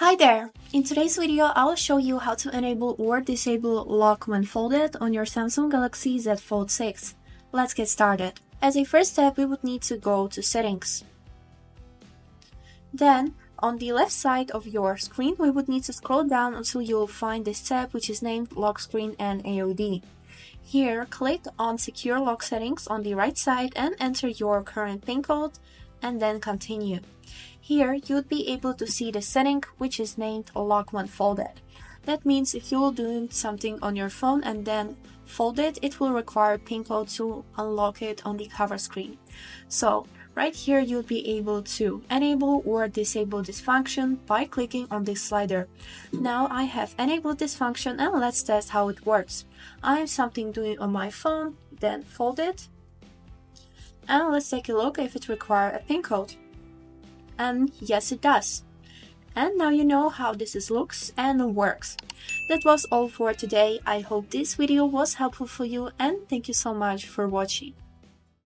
Hi there! In today's video, I'll show you how to enable or disable lock when folded on your Samsung Galaxy Z Fold 6. Let's get started. As a first step, we would need to go to Settings. Then, on the left side of your screen, we would need to scroll down until you'll find this tab which is named Lock Screen and AOD. Here, click on Secure Lock Settings on the right side and enter your current PIN code and then continue. Here, you'd be able to see the setting which is named Lock When Folded. That means if you're doing something on your phone and then fold it, it will require PIN code to unlock it on the cover screen. So right here, you'll be able to enable or disable this function by clicking on this slider. Now I have enabled this function and let's test how it works. I have something doing on my phone, then fold it. And let's take a look if it requires a PIN code. And yes, it does. And now you know how this is looks and works. That was all for today. I hope this video was helpful for you and thank you so much for watching.